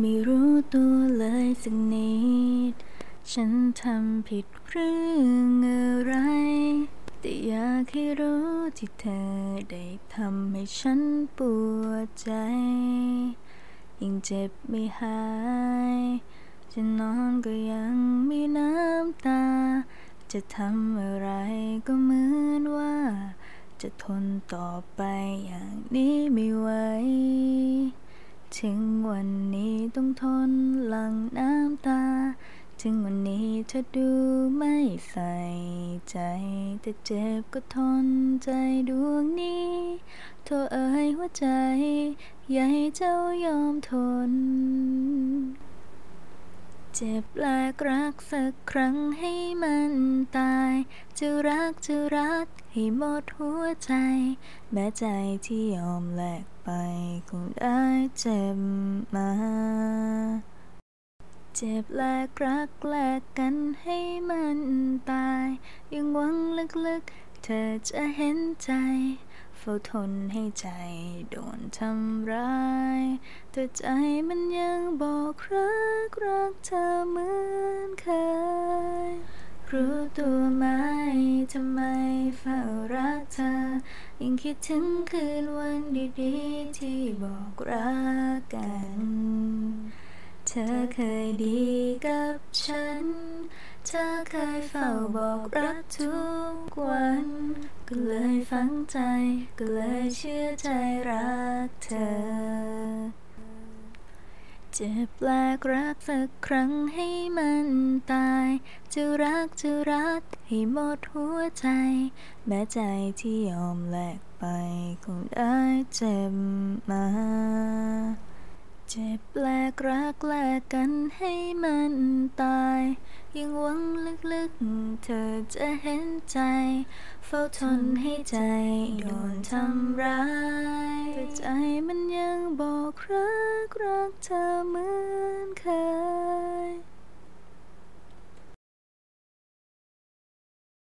ไม่รู้ตัวเลยสักนิด ฉันทำผิดเรื่องอะไร แต่อยากให้รู้ที่เธอได้ทำให้ฉันปวดใจยิ่งเจ็บไม่หาย จะนอนก็ยังมีน้ำตา จะทำอะไรก็เหมือนว่า จะทนต่อไปอย่างนี้ไม่ไหว ถึงวันนี้ต้องทนหลั่งน้ำตา ถึงวันนี้เธอดูไม่ใส่ใจแต่เจ็บก็ทนใจดวงนี้โทษเอ่ยหัวใจ อย่าให้เจ้ายอมทน เจ็บแลกรักสักครั้งให้มันตาย จะรักจะรักให้หมดหัวใจ แม้ใจที่ยอมแลกไปคงได้เจ็บมา เจ็บแลกรักแลกกันให้มันตาย ยังหวังลึกๆ เธอจะเห็นใจ ฝ้าทนให้ใจโดนทำร้าย แต่ใจมันยังบอกรักรักเธอเหมือนเคย รู้ตัวไหมทำไมเฝ้ารักเธอ ยังคิดถึงคืนวันดีๆ ที่บอกรักกัน เธอเคยดีกับฉัน เธอเคยเฝ้าบอกรักทุก ฝังใจ ก็เลยเชื่อใจรักเธอเจ็บแลกรักสักครั้งให้มันตาย จะรักจะรักให้หมดหัวใจ แม้ใจที่ยอมแลกไปคงได้เจ็บมา เจ็บแลกรักแลกกันให้มันตาย ยังหวังลึกๆ เธอจะเห็นใจ เฝ้าทนให้ใจโดนทำร้ายแต่ใจมันยังบอกรักรักเธอเหมือน